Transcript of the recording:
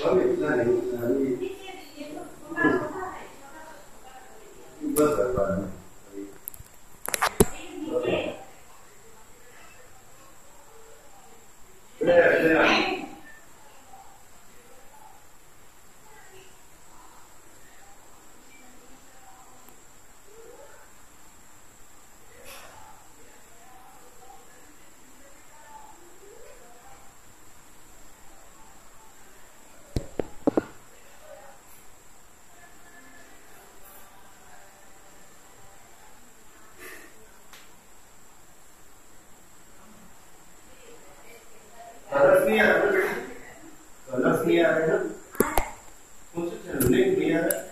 Lovely planning, colours नहीं आ रहा तो है ना? कौन से चैनल? नहीं आ रहा है।